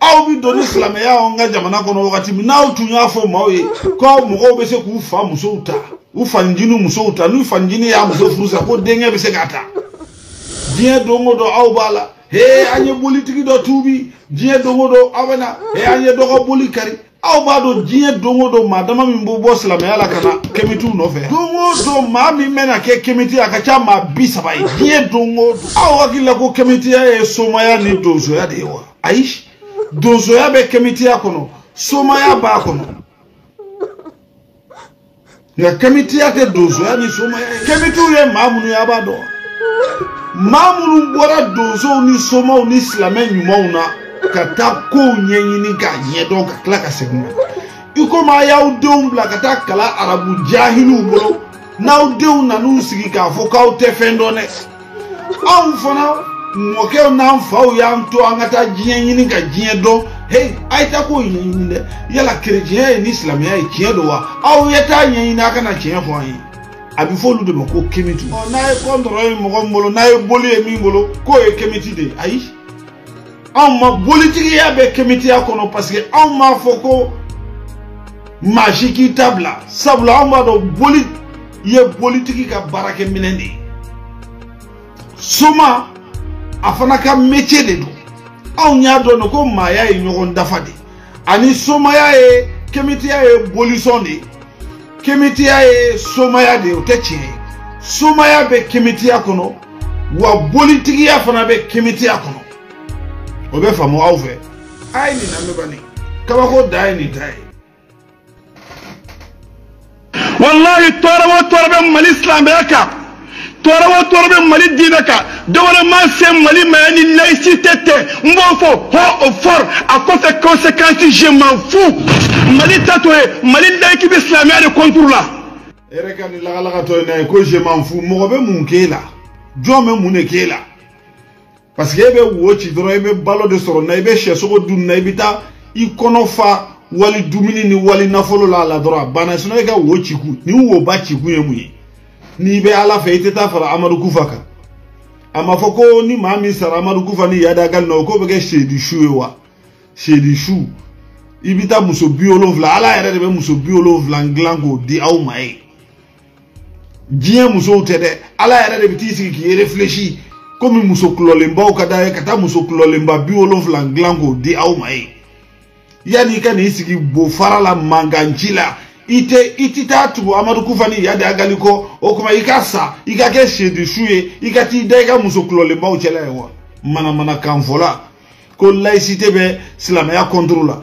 aw bɛ don ni silamɛya y'anw ka jamana kɔnɔ wagati min n'aw tun y'a fɔ maaw ye k'aw mɔgɔw bɛ se k'u fa musow ta u fanjini musow ta n'u fanjini y'a muso furu sa ko denkɛ bɛ se k'a ta diɲɛ don o don aw b'a la hee an ye bolitigi dɔ tuubi diɲɛ don o don aw bɛ na hee an ye dɔ ka boli kari aw b'a dɔn diɲɛ don o don maa dama min b'o bɔ silamɛya la ka na kemitiw nɔfɛ don o don maa min bɛna kɛ kemiti a ka ca maa bi saba ye diɲɛ don o don aw hakili la ko kemitiya ye somaya ni donsoya de ye wa ayi donsoya bɛ kemitiya kɔnɔ somaya b'a kɔnɔ nka kɛmiti y'a kɛ donsoya ni somaya ye kɛmitiw ye maa minnu ye a b'a dɔn maa minnu bɔra donsow ni somaw ni silamɛ ɲumanw na ka taa kow ɲɛɲini k'a ɲɛdɔn ka tila ka segin ka i komi a y'aw denw bila ka taa kala arabu jahiliw bolo n'aw denw nan'u sigi k'a fɔ k'aw tɛ fɛn dɔn dɛ anw fana mɔkɛw n'an faw y'an to an ka taa diɲɛ ɲini ka diɲɛ dɔn hey a ye taa k'o ɲɛɲini dɛ yala kerecɛnya ye ni silamɛya ye tiɲɛ don wa aw ye taa ɲɛɲini a kana tiɲɛ fɔ an ye a bɛ fɔ olu de ma ko kemiti n'a ye kɔntɔrɔ ye mɔgɔ min bolo n'a ye boli ye min bolo k'o ye kemiti de ye ayi anw ma bolitigiya bɛ kemitiya kɔnɔ parce que anw m'a fɔ ko maa si k'i ta bila sabula anw b'a dɔn boli ye bolitigi ka baarakɛminɛn de ye soma a fana ka metiye de don anw y'a dɔn de ko maaya ye ɲɔgɔn dafa de ye ani somaya ye kemitiya ye bolisɔn de ye kemitiya ye somaya de ye o tɛ tiɲɛ ye somaya bɛ kemitiya kɔnɔ wa bolitigiya fana bɛ kemitiya kɔnɔ o bɛ faamu aw fɛ a ye nin lamɛn bani kabako dan ye nin ta ye wallahi tɔɔrɔ o tɔɔrɔ bɛ mali silamɛya kan tɔɔrɔ o tɔɔrɔ bɛ mali diinɛ kan dɔwɛrɛ ma se mali ma yan ni laïcité tɛ n b'o fɔ hɔ o fɔr a kɔfɛ conséquence je m'en fous mali ta to ye mali laïki bɛ silamɛya de contour la. e yɛrɛ ka nin lagalagatɔ in na ye ko je m'en fous mɔgɔ bɛ mun k'e la jɔn bɛ mun de k'e la. parce que e bɛ wo ci dɔrɔn e bɛ balo de sɔrɔ na i bɛ sɛsogo dun na i bɛ taa i kɔnɔ fa wali dumuni ni wali nafolo la a la dɔrɔn a banna sinɔn e ka wo cikun ni woba cikun ye mun ye n'i bɛ ala fɛ i tɛ taa fara amadu kufa kan a ma fɔ ko ni maa min sara amadu kufa ni yada ka nɔ k'o bɛ kɛ seedi su ye wa seedi su i bɛ taa muso bi wolonwula ala yɛrɛ de bɛ muso bi wolonwula dilan k'o di aw ma ye diɲɛ musow tɛ dɛ ala yɛrɛ de bɛ t'i sigi k'i refilɛsi komi muso kulɔlenbaw ka d'a ye ka taa muso kulɔlenba bi wolonfila dilan k'o di aw ma ye yanni i ka n'i sigi bo fara la mankan ci la i tɛ i ti taa tugu amadu kufani yadi agali kɔ o kuma i ka sa i ka kɛ sedisu ye i ka t'i da i ka muso kulɔlenbaw cɛla ye wa manamanakanfɔla ko laïcité bɛ silamɛya kɔntoro la